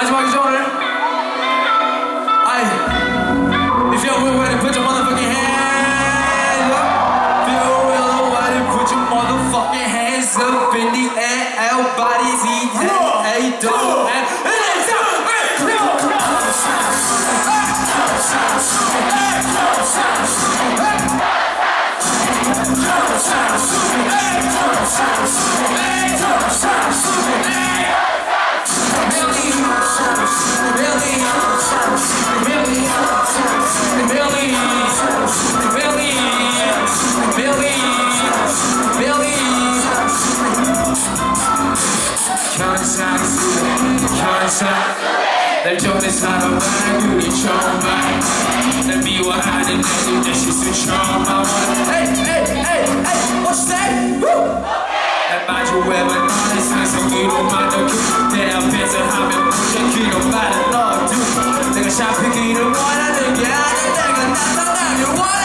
마지막이죠 오늘? 아이 If you're real ready put your motherfucking hands up If you're real ready put your motherfucking hands up in the air Everybody's eating Hey, don't 날 전에 살아봐 눈이 처음 봐날 미워하는 애들 다시 수처럼 Hey, hey, hey, hey, what you say? Woo! 날 마주해봐 너의 상성으로 만든 그대 앞에서 하면 무슨 그런 말은 너도 내가 샤피기를 원하는 게 아닌 내가 나타나길 원해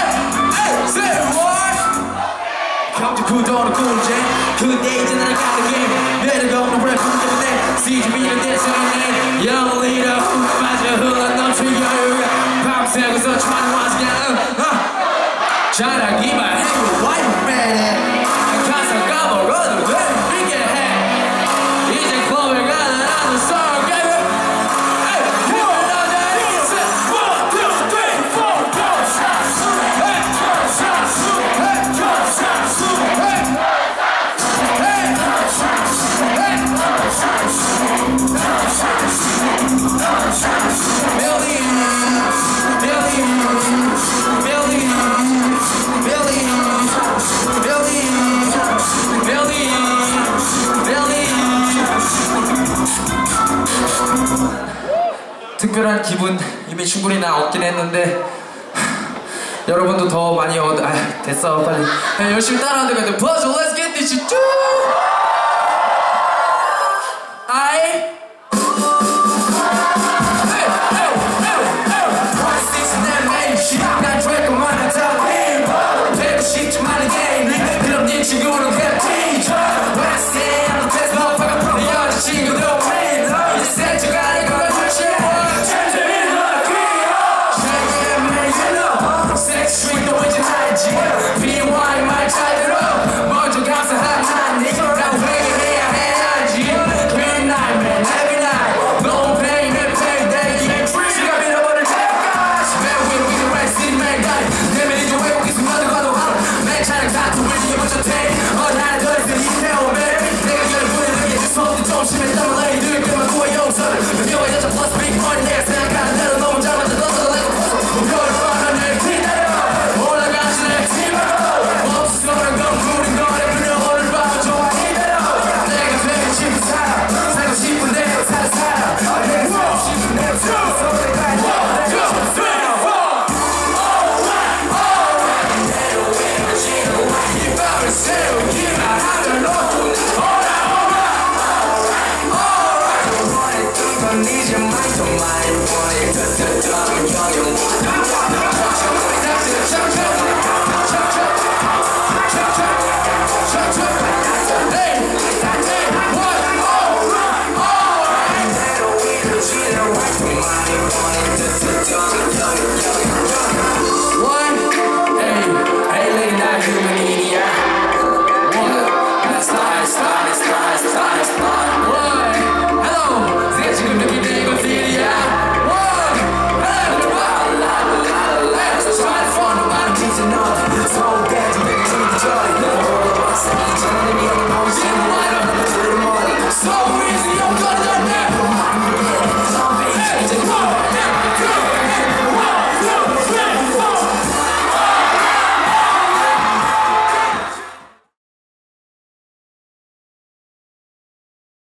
Hey, say what? 경주 구도는 꿀잼 그대 이제 나를 가는 게 어, 잘 특별한 기분 이미 충분히 나 얻긴 했는데 여러분도 더 많이 얻... 아 됐어 빨리. 그냥 열심히 따라하는 거야 Puzzle let's get this I Why you wanna disappear?